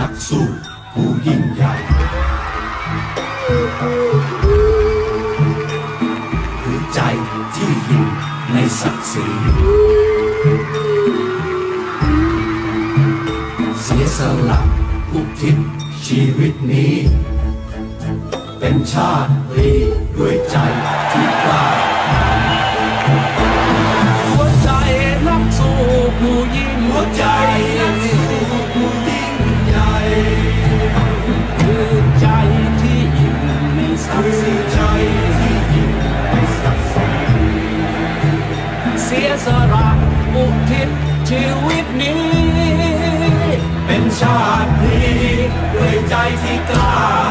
นักสู้ผู้ยิ่งใหญ่คือใจที่อยู่ในศักดิ์ศรีเสียสละอุทิศชีวิตนี้ เป็นชาติรีด้วยใจที่กล้าหัวใจนักสู้ผู้ยิ่งหัวใจ เสียสละอุทิศชีวิตนี้ เป็นชาติรีด้วยใจที่กล้า